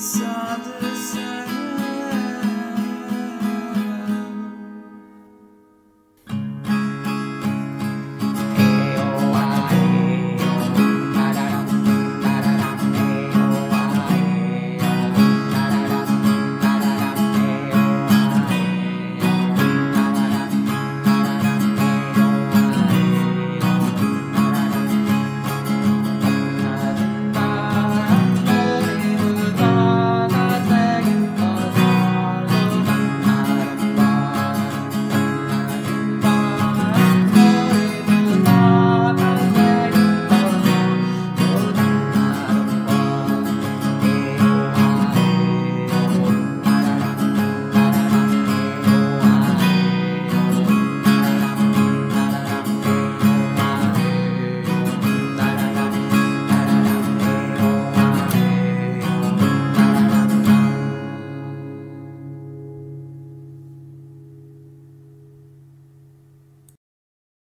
sun.